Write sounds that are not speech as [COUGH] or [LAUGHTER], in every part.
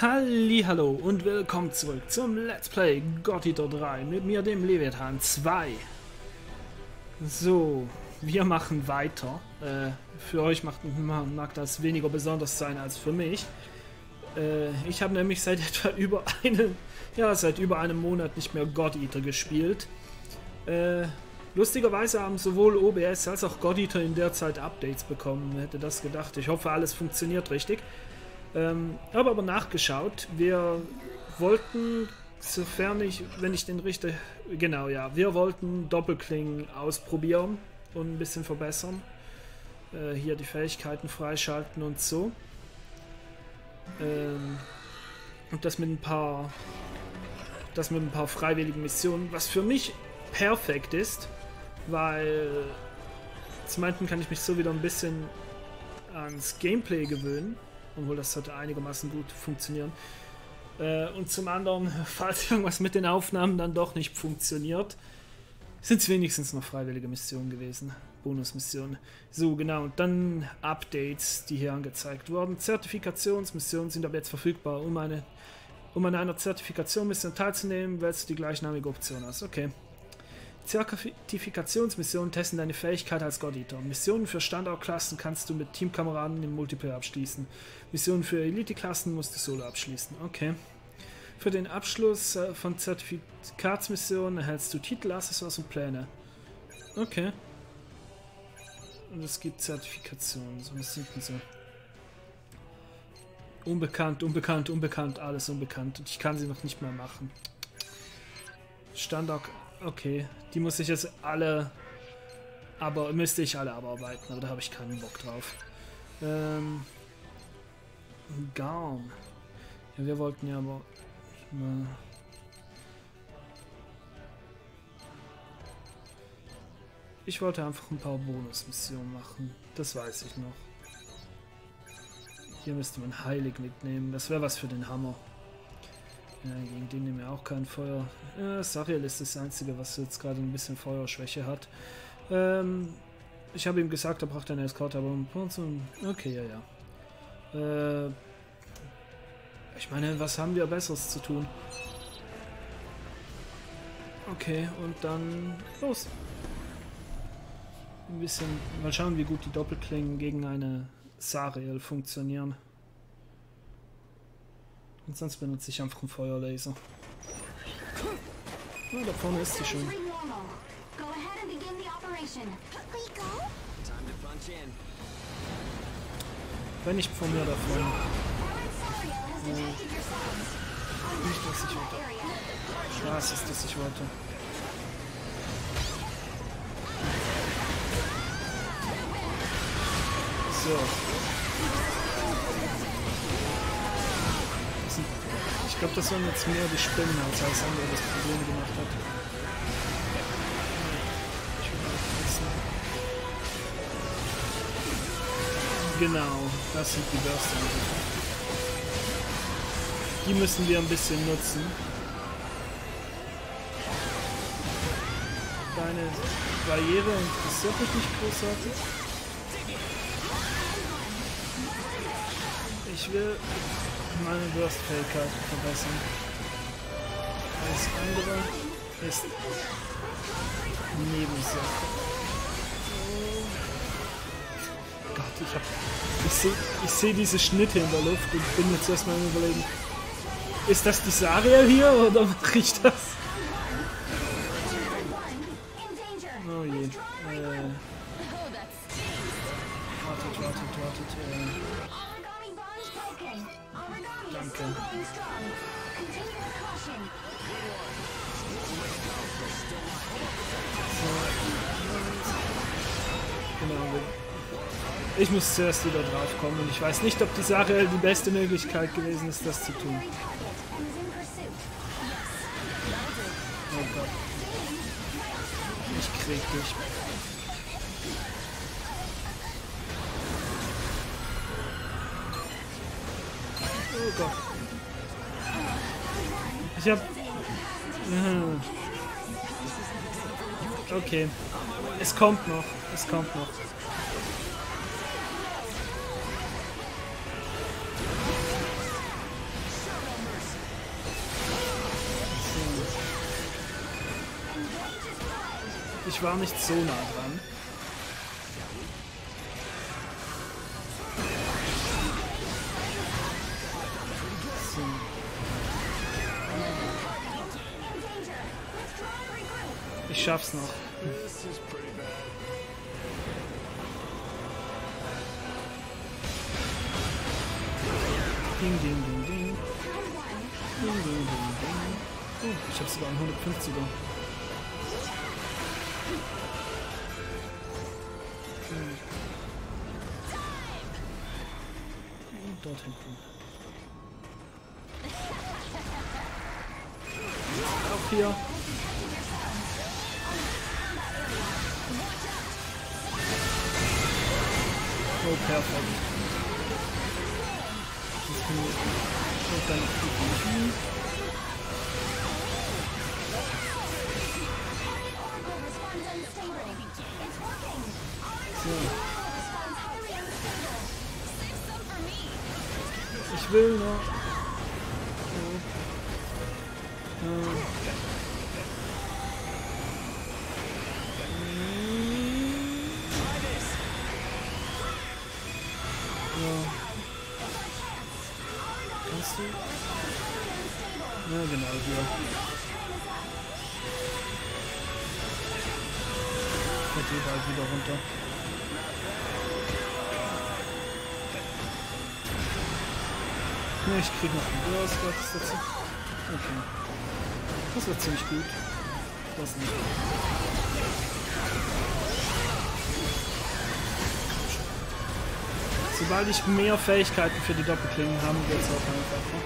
Hallo und willkommen zurück zum Let's Play God Eater 3 mit mir, dem Leviathan 2. So, wir machen weiter. Äh, für euch macht, mag das weniger besonders sein als für mich. Äh, ich habe nämlich seit [LAUGHS] etwa über einem, ja, seit über einem Monat nicht mehr God Eater gespielt. Äh, lustigerweise haben sowohl OBS als auch God Eater in der Zeit Updates bekommen. Hätte das gedacht? Ich hoffe, alles funktioniert richtig. Ähm, habe aber nachgeschaut. Wir wollten, sofern ich, wenn ich den richte, genau, ja, wir wollten Doppelklingen ausprobieren und ein bisschen verbessern. Äh, hier die Fähigkeiten freischalten und so. Ähm, und das mit ein paar, das mit ein paar freiwilligen Missionen, was für mich perfekt ist, weil zum einen kann ich mich so wieder ein bisschen ans Gameplay gewöhnen obwohl das sollte einigermaßen gut funktionieren. Äh, und zum anderen, [LAUGHS] falls irgendwas mit den Aufnahmen dann doch nicht funktioniert, sind es wenigstens noch freiwillige Missionen gewesen. Bonusmissionen. So, genau. Und dann Updates, die hier angezeigt wurden. Zertifikationsmissionen sind aber jetzt verfügbar. Um, eine, um an einer Zertifikationsmission teilzunehmen, wählst du die gleichnamige Option aus. Okay. Zertifikationsmissionen testen deine Fähigkeit als God Eater. Missionen für Standardklassen kannst du mit Teamkameraden im Multiplayer abschließen. Missionen für Elite-Klassen musst du solo abschließen. Okay. Für den Abschluss äh, von Zertifikatsmissionen erhältst du Titel, Accessoires und Pläne. Okay. Und es gibt Zertifikationen. So, was sind denn so? Unbekannt, unbekannt, unbekannt, alles unbekannt. Und ich kann sie noch nicht mehr machen. Standard Okay, die muss ich jetzt alle, aber müsste ich alle abarbeiten, aber da habe ich keinen Bock drauf. Ähm, Garn. Ja, wir wollten ja aber Ich wollte einfach ein paar Bonusmissionen machen. Das weiß ich noch. Hier müsste man Heilig mitnehmen. Das wäre was für den Hammer. Ja, gegen den nehmen wir auch kein Feuer. Ja, Sariel ist das Einzige, was jetzt gerade ein bisschen Feuerschwäche hat. Ähm, ich habe ihm gesagt, er braucht eine Escort, aber okay, ja, ja. Äh, ich meine, was haben wir Besseres zu tun? Okay, und dann los. Ein bisschen, mal schauen, wie gut die Doppelklingen gegen eine Sariel funktionieren. Und sonst benutze ich einfach einen Feuerlaser. Oh, da vorne ist sie schon. Wenn nicht von mir davon. Ja. Nicht, dass ich wollte. Spaß ist, dass ich wollte. So. Ich glaube, das waren jetzt mehr die Spinnen, als alles andere das Problem gemacht hat. Genau, das sind die Börsen. Die müssen wir ein bisschen nutzen. Deine Barriere interessiert mich nicht großartig. Ich will meine Burstfähigkeit verbessern. Alles andere ist Nebensache. Oh Gott, ich hab. Ich sehe ich seh diese Schnitte in der Luft und bin jetzt erstmal am überlegen. Ist das die Sariel hier oder mache ich das? Oh je. Äh. Wartet, wartet, wartet. Äh. Danke. Ich muss zuerst wieder drauf kommen und ich weiß nicht, ob die Sache die beste Möglichkeit gewesen ist, das zu tun. Oh Gott. Ich krieg dich. Oh Gott. Ich hab... Mhm. Okay. Es kommt noch. Es kommt noch. Ich war nicht so nah dran. Schaff's noch. Ding, ding, ding, ding. Ding, ding, ding, ding. Oh, ich hab sogar einen 150er. Und dort hinten. Auch hier. Oh, perfekt. Das können wir und dann gut So. Ich will nur. Kannst du? Ja, genau, hier. Fährt eh bald wieder runter. Ne, ich krieg noch einen Burst, ist dazu? Okay. Das wird ziemlich gut. Das nicht. Sobald ich mehr Fähigkeiten für die Doppelklingen habe, wird es auch einfacher.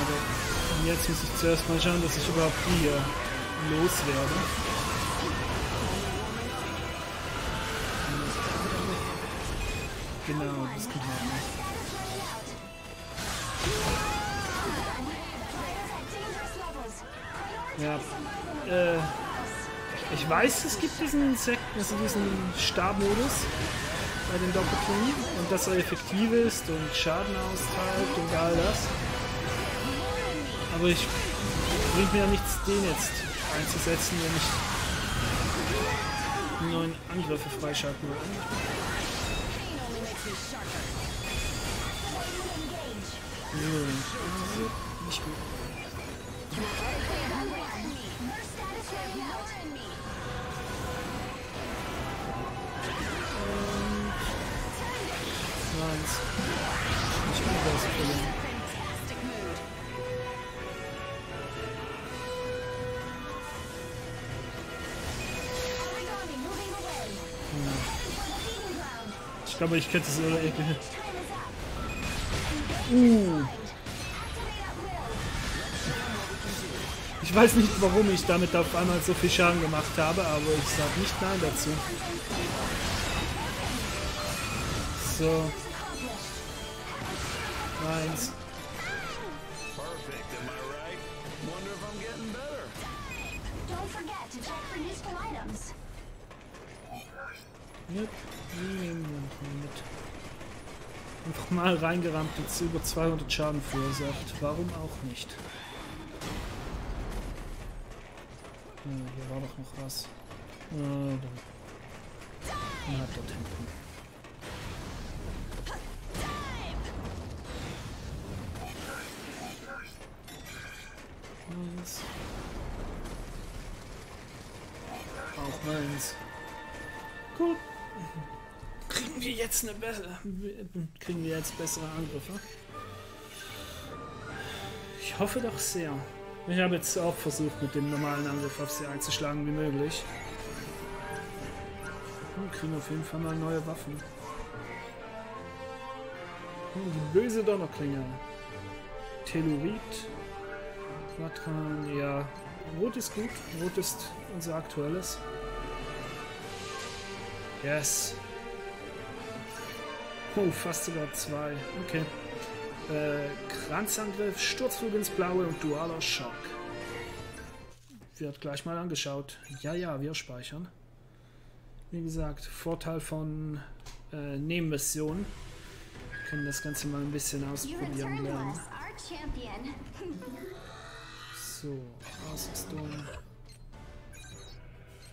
Aber jetzt muss ich zuerst mal schauen, dass ich überhaupt hier loswerde. Genau, das kann man nicht. Ja, äh, ich weiß, es gibt diesen Sekt, also diesen Stabmodus bei den Doppelklingen und dass er effektiv ist und Schaden austeilt und all das. Aber ich bringt mir ja nichts, den jetzt einzusetzen, wenn ich neuen Angriffe freischalten will. So, Ich bin das verlieren. Ich glaube, ich könnte es oder irgendwie. Uh. Ich weiß nicht, warum ich damit auf einmal so viel Schaden gemacht habe, aber ich sage nicht Nein dazu. So. Eins. Yep. Nehmen wir mit. Einfach mal reingerammt und über 200 Schaden verursacht. Warum auch nicht? Ja, hier war doch noch was. Äh, da. Na, dort hinten. Meins. Auch meins. Gut. Kriegen wir jetzt eine bessere. Kriegen wir jetzt bessere Angriffe? Ich hoffe doch sehr. Ich habe jetzt auch versucht, mit dem normalen Angriff auf sie einzuschlagen wie möglich. Wir kriegen auf jeden Fall mal neue Waffen. Die böse Donnerklinge. Tellurid. Quadran, ja. Rot ist gut. Rot ist unser aktuelles. Yes. Oh, fast sogar zwei. Okay. Äh, Kranzangriff, Sturzflug ins Blaue und dualer Schock. Wird gleich mal angeschaut. Ja, ja, wir speichern. Wie gesagt, Vorteil von äh, Nebenmissionen. Wir können das Ganze mal ein bisschen ausprobieren lernen. [LAUGHS] So, Ausrüstung.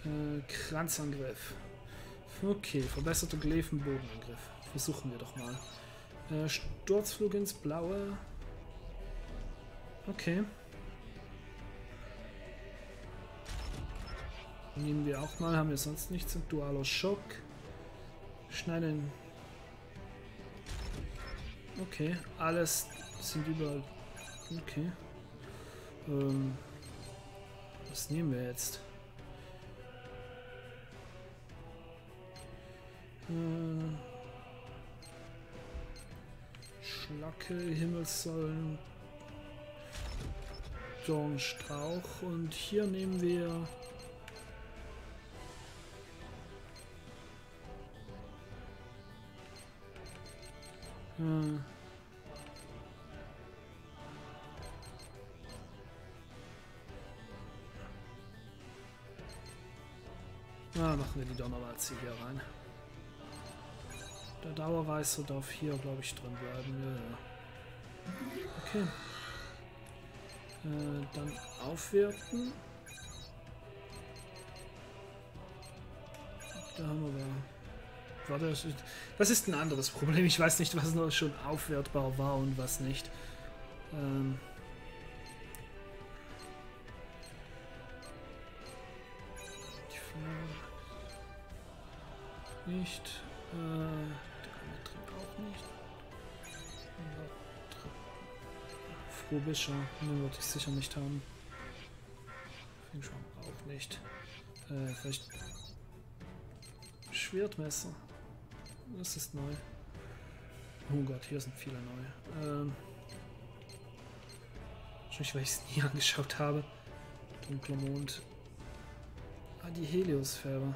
Äh, Kranzangriff. Okay, verbesserter Gleifenbogenangriff. Versuchen wir doch mal. Äh, Sturzflug ins Blaue. Okay. Nehmen wir auch mal, haben wir sonst nichts. Dualer Schock. Schneiden. Okay, alles sind überall. Okay. Ähm, was nehmen wir jetzt? Äh, Schlacke, Himmelssäulen, Dornstrauch und hier nehmen wir äh, Ah, machen wir die Donnerwalze hier rein. Der Dauerreißer darf hier, glaube ich, drin bleiben. Ja, ja. Okay. Äh, dann aufwerten. Da haben wir da. Warte, das ist, das ist ein anderes Problem. Ich weiß nicht, was noch schon aufwertbar war und was nicht. Ähm. Nicht. Äh, der auch nicht. Frobischer, den würde ich sicher nicht haben. Finscham auch nicht. Äh, vielleicht Schwertmesser. Das ist neu. Oh Gott, hier sind viele neu. Ähm, wahrscheinlich, weil ich es nie [LAUGHS] angeschaut habe. Dunkler Mond. Ah, die Heliosphäre.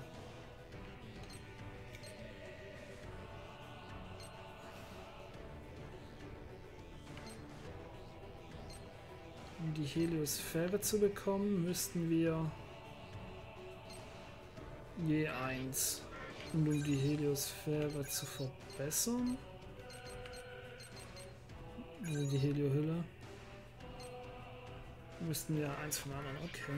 Die Heliosphäre zu bekommen, müssten wir je eins. Und um die Heliosphäre zu verbessern, also die Heliohülle, müssten wir eins von anderen. Okay.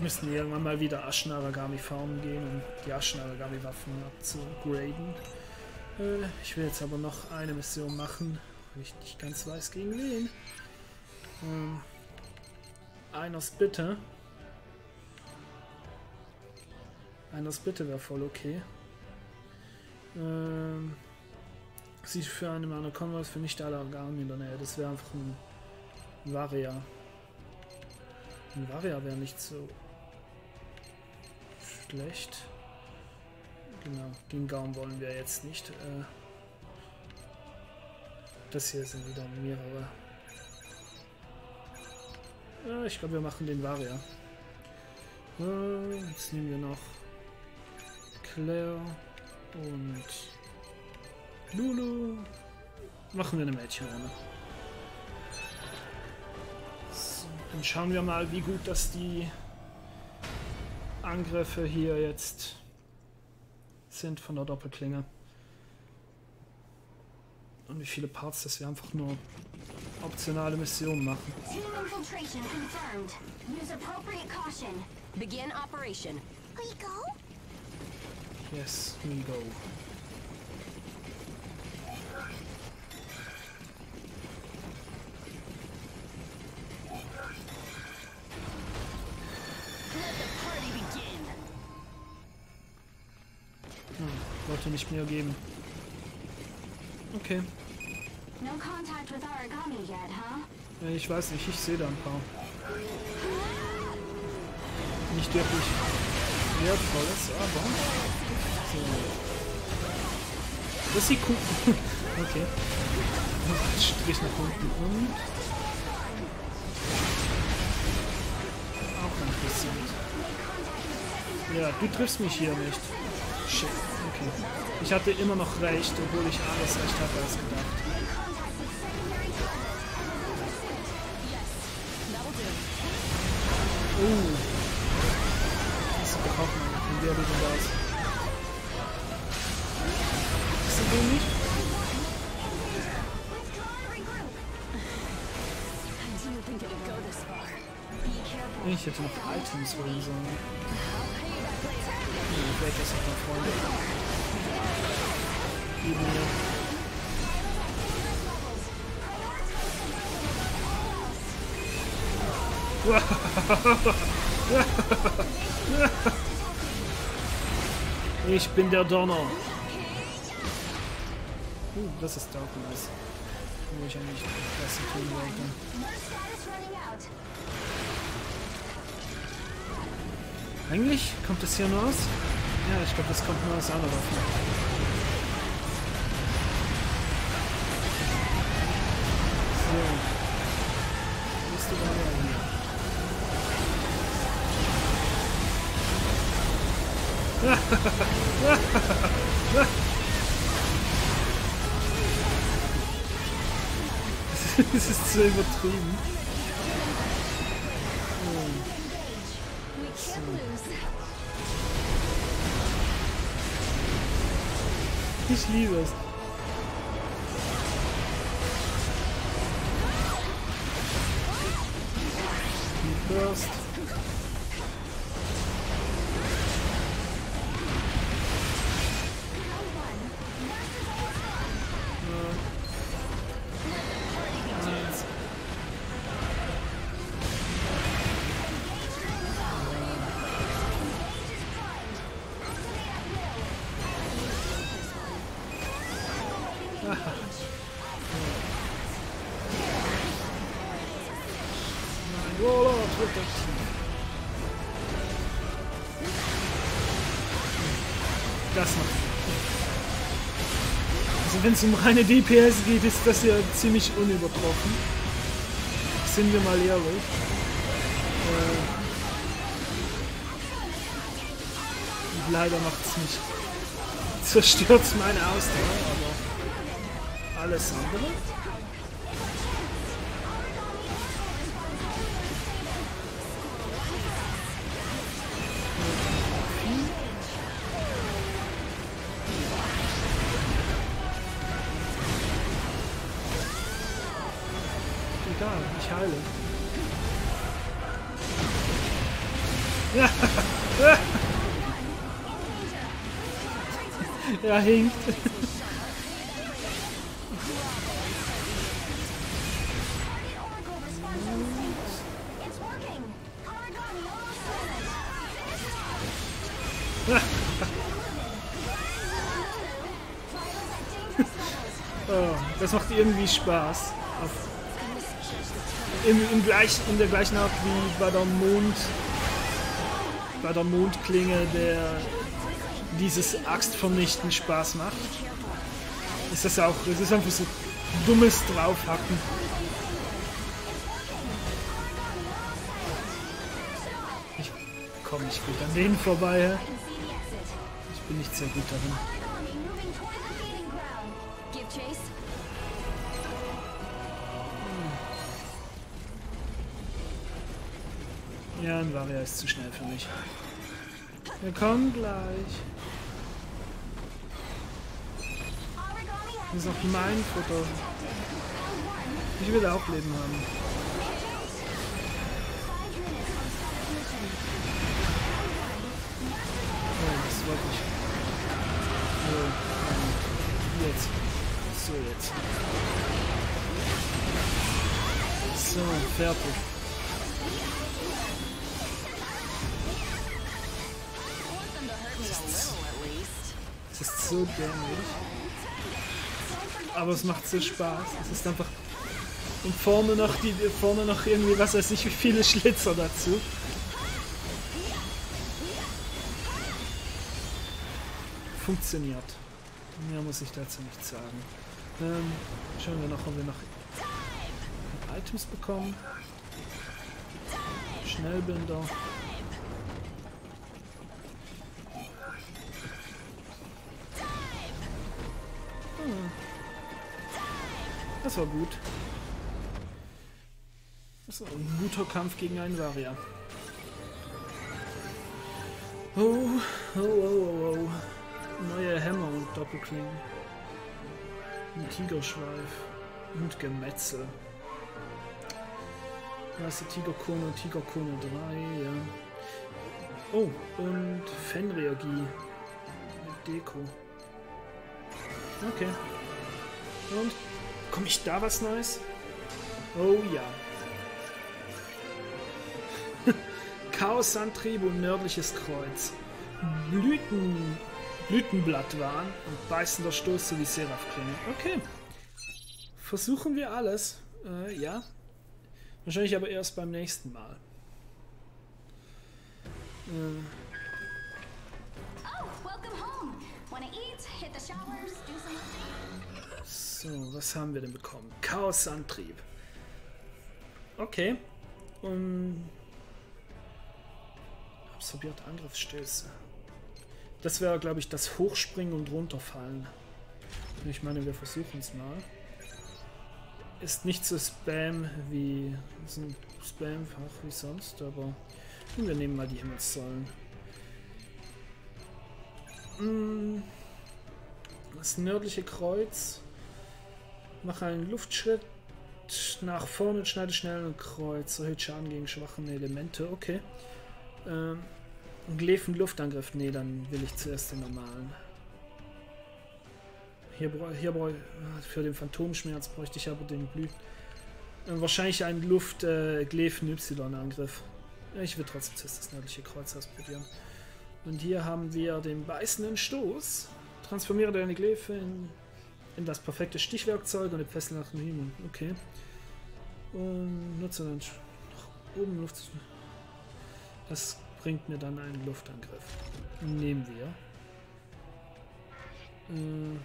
Müssten wir irgendwann mal wieder Aschenaragami farmen gehen, um die Aschenaragami Waffen abzugraden. Äh, ich will jetzt aber noch eine Mission machen, weil ich nicht ganz weiß gegen wen. Ähm, Einers Bitte. Einers Bitte wäre voll okay. Ähm, sieht für eine meiner Konvois für nicht alle Organe in der Nähe. Das wäre einfach ein Varia. Ein Varia wäre nicht so schlecht. Genau, den Gaum wollen wir jetzt nicht. Äh, das hier sind wieder mehrere ja, ich glaube, wir machen den Varia. Jetzt nehmen wir noch Claire und Lulu. Machen wir eine Mädchenrunde. So, dann schauen wir mal, wie gut dass die Angriffe hier jetzt sind von der Doppelklinge. Und wie viele Parts, dass wir einfach nur optionale Missionen machen. infiltration confirmed. Use appropriate caution. Begin operation. We go? Yes, we go. Hm, wollte nicht mehr geben. Okay. Ich weiß nicht, ich sehe da ein paar. Nicht wirklich wertvolles, aber. So. Das sieht cool. [LAUGHS] okay. Strich nach unten und. Auch interessant. Ja, du triffst mich hier nicht. Shit, okay. Ich hatte immer noch recht, obwohl ich alles recht hatte als gedacht. Oh. Das ist doch Hoffnung von der Richtung aus. Ist das nicht? Ich hätte noch Items holen sollen. Hm, vielleicht ist auch noch Freunde. Ebene. [LAUGHS] Ich bin der Donner. Uh, das ist Darkness. Wo ich eigentlich was tun wollte. Eigentlich kommt das hier nur aus? Ja, ich glaube, das kommt nur aus einer Waffe. [LAUGHS] das ist so übertrieben. Ich liebe es. Burst. Das noch. Also wenn es um reine DPS geht, ist das ja ziemlich unübertroffen. Sind wir mal ehrlich. Äh, leider macht es nicht. Zerstört meine Ausdauer, aber alles andere er hinkt. [LAUGHS] oh, das macht irgendwie Spaß. Im, im gleich, in der gleichen Art wie bei der Mond bei der Mondklinge, der dieses Axtvernichten Spaß macht. Ist das auch, es ist einfach so dummes Draufhacken. Ich komme nicht gut an denen vorbei. Ich bin nicht sehr gut darin. Ja, ein Varia ist zu schnell für mich. Wir kommen gleich. Das ist auch mein Futter. Ich will auch Leben haben. Oh, das wollte ich. So, ähm, jetzt. So, jetzt. So, fertig. So dämlich. Aber es macht so Spaß. Es ist einfach. Und vorne noch die vorne noch irgendwie, was weiß ich, wie viele Schlitzer dazu. Funktioniert. Mehr muss ich dazu nicht sagen. Ähm, schauen wir noch, ob wir noch Items bekommen. Schnellbinder. Das war gut. Das war ein guter Kampf gegen einen Varia. Oh, oh, oh, oh, oh. Neue Hämmer und Doppelklingen. Ein Tigerschweif. Und Gemetzel. Weiße Tigerkrone Tigerkrone 3, ja. Oh, und Fenreagie. Mit Deko. Okay. Und komme ich da was Neues? Oh ja. [LAUGHS] Chaosantrieb und nördliches Kreuz. Blüten, Blütenblattwahn und beißender Stoß sowie Seraphklinge. Okay. Versuchen wir alles. Äh, ja. Wahrscheinlich aber erst beim nächsten Mal. Äh. So, was haben wir denn bekommen? Chaosantrieb. Okay. Und absorbiert Angriffsstöße. Das wäre, glaube ich, das Hochspringen und runterfallen. Ich meine, wir versuchen es mal. Ist nicht so Spam wie so ein Spam-Fach wie sonst, aber wir nehmen mal die Himmelssäulen. Hm. Das nördliche Kreuz. Mache einen Luftschritt nach vorne und schneide schnell ein Kreuz. Erhöht Schaden gegen schwache Elemente. Okay. Ähm, Glefen Luftangriff. Nee, dann will ich zuerst den normalen. Hier, hier brauche ah, für den Phantomschmerz bräuchte ich aber den Blü. Äh, wahrscheinlich einen Luft äh, Glefen Y Angriff. Ich will trotzdem zuerst das nördliche Kreuz ausprobieren. Und hier haben wir den beißenden Stoß. Transformiere deine Glefe in, in das perfekte Stichwerkzeug und eine Fessel nach Himmel. Okay. Und nutze dann nach oben Luft. Das bringt mir dann einen Luftangriff. Nehmen wir. Äh,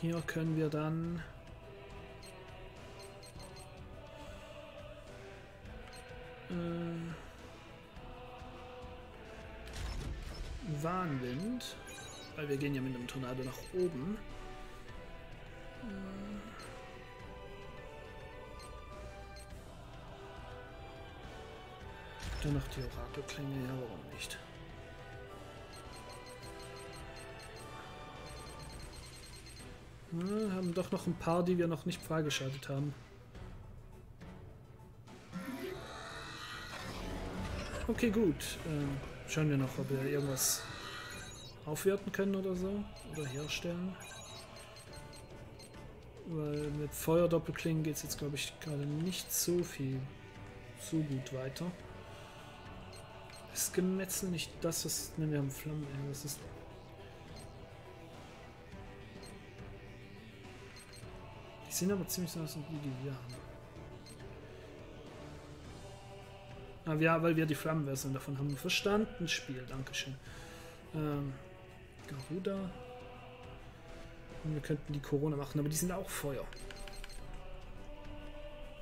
hier können wir dann... Äh, Warnwind, weil wir gehen ja mit dem Tornado nach oben. Dann noch die Orakelklinge, ja, warum nicht? Ja, haben doch noch ein paar, die wir noch nicht freigeschaltet haben. Okay, gut. Äh, schauen wir noch, ob wir irgendwas aufwerten können oder so. Oder herstellen. Weil mit Feuerdoppelklingen geht es jetzt, glaube ich, gerade nicht so viel, so gut weiter. Ist Gemetzel nicht das, was... Ne, wir haben Flammen, ey, was ist... Die sehen aber ziemlich so aus wie die wir haben. Ah, ja, weil wir die Flammenversion davon haben. Verstanden, Spiel, Dankeschön. Ähm, Garuda. Und wir könnten die Corona machen, aber die sind auch Feuer.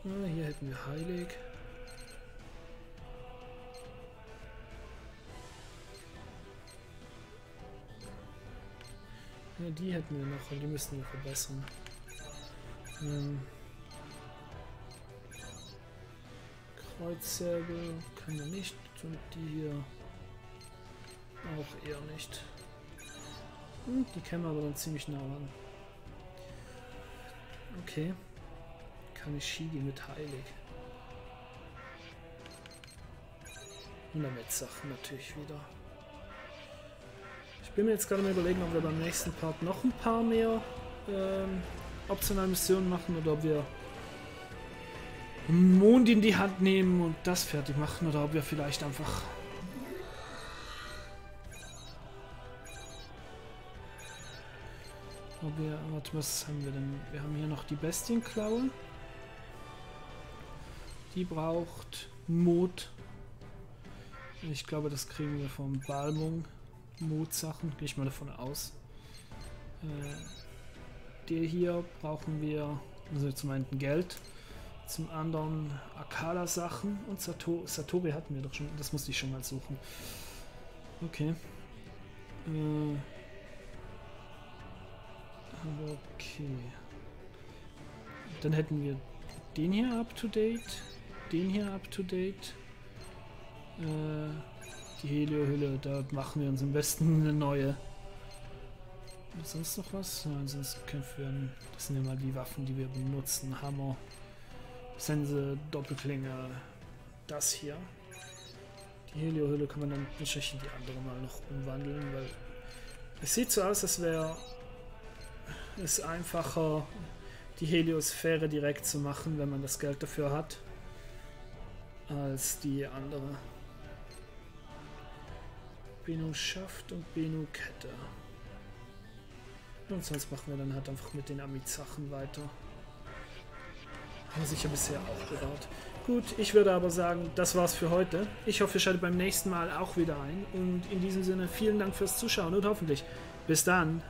Ah, hier hätten wir Heilig. Ja, die hätten wir noch und die müssten wir verbessern. Ähm, Kreuzsäbel können wir nicht und die hier auch eher nicht. Hm, die kämen aber dann ziemlich nah ran. Okay. Kanishigi mit Heilig. Und damit Sachen natürlich wieder bin mir jetzt gerade mal überlegen, ob wir beim nächsten Part noch ein paar mehr ähm, optionale Missionen machen oder ob wir Mond in die Hand nehmen und das fertig machen oder ob wir vielleicht einfach wir, warte, was haben wir denn? Wir haben hier noch die Bestienklaue. Die braucht Mut. Ich glaube, das kriegen wir vom Balmung. Mutsachen, gehe ich mal davon aus. Äh, der hier brauchen wir, also zum einen Geld, zum anderen Akala-Sachen und Sato Satori hatten wir doch schon, das musste ich schon mal suchen. Okay. Äh, okay. Dann hätten wir den hier up to date, den hier up to date. Äh, die Helio-Hülle, da machen wir uns am besten eine neue. Und sonst noch was? Nein, sonst kämpfen wir. Das sind immer die Waffen, die wir benutzen. Hammer, Sense, Doppelklinge, das hier. Die Heliohülle kann man dann wahrscheinlich in die andere mal noch umwandeln, weil es sieht so aus, als wäre es einfacher, die Heliosphäre direkt zu machen, wenn man das Geld dafür hat, als die andere. Benu Schaft und Benu Kette. Und sonst machen wir dann halt einfach mit den Amit-Sachen weiter. Haben wir sicher bisher aufgebaut. Gut, ich würde aber sagen, das war's für heute. Ich hoffe, ihr schaltet beim nächsten Mal auch wieder ein. Und in diesem Sinne, vielen Dank fürs Zuschauen und hoffentlich bis dann.